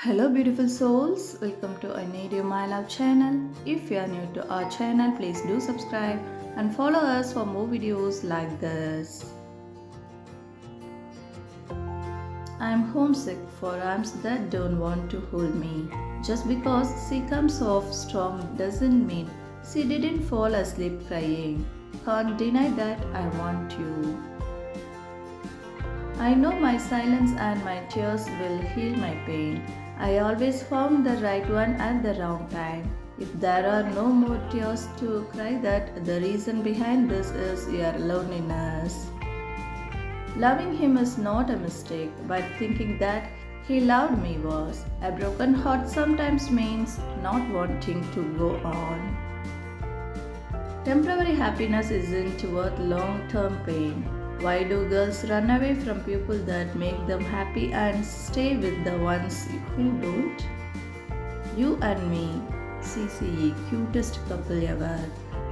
Hello beautiful souls, welcome to I You My Love channel. If you are new to our channel, please do subscribe and follow us for more videos like this. I'm homesick for arms that don't want to hold me. Just because she comes off strong doesn't mean she didn't fall asleep crying. Can't deny that I want you. I know my silence and my tears will heal my pain. I always found the right one at the wrong time. If there are no more tears to cry, that the reason behind this is your loneliness. Loving him is not a mistake, but thinking that he loved me was. A broken heart sometimes means not wanting to go on. Temporary happiness isn't worth long term pain. Why do girls run away from people that make them happy and stay with the ones who don't? You and me, CCE, cutest couple ever.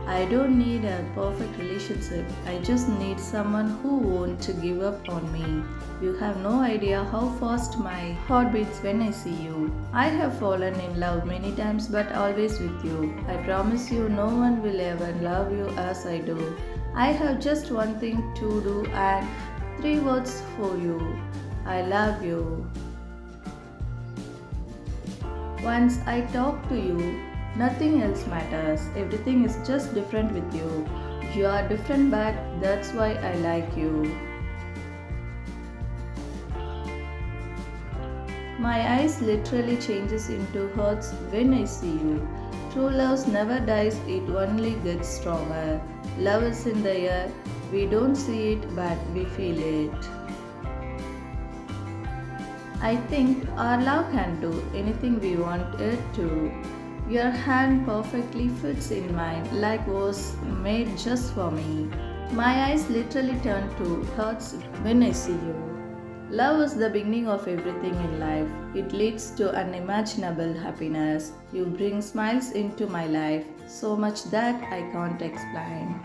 I don't need a perfect relationship. I just need someone who won't give up on me. You have no idea how fast my heart beats when I see you. I have fallen in love many times, but always with you. I promise you, no one will ever love you as I do. I have just one thing to do and three words for you. I love you. Once I talk to you, nothing else matters. Everything is just different with you. You are different, but that's why I like you. My eyes literally changes into hearts when I see you. True love never dies, it only gets stronger. Love is in the air, we don't see it but we feel it. I think our love can do anything we want it to. Your hand perfectly fits in mine like was made just for me. My eyes literally turn to hearts when I see you. Love is the beginning of everything in life. It leads to unimaginable happiness. You bring smiles into my life, so much that I can't explain.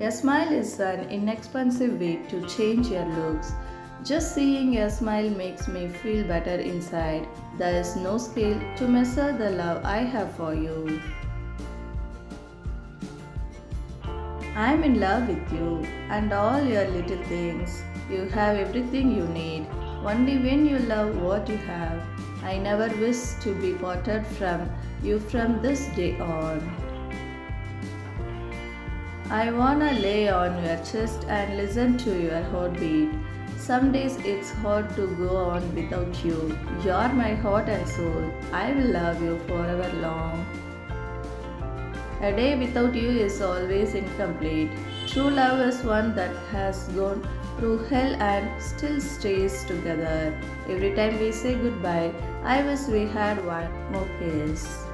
A smile is an inexpensive way to change your looks. Just seeing a smile makes me feel better inside. There is no scale to measure the love I have for you. I'm in love with you and all your little things. You have everything you need. Only when you love what you have. I never wish to be parted from you from this day on. I wanna lay on your chest and listen to your heartbeat. Some days it's hard to go on without you. You're my heart and soul. I will love you forever long. A day without you is always incomplete. True love is one that has gone through hell and still stays together. Every time we say goodbye, I wish we had one more kiss.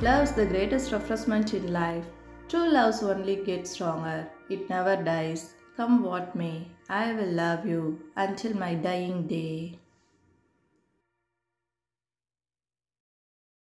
Love's the greatest refreshment in life. True love only gets stronger. It never dies. Come what may, I will love you until my dying day.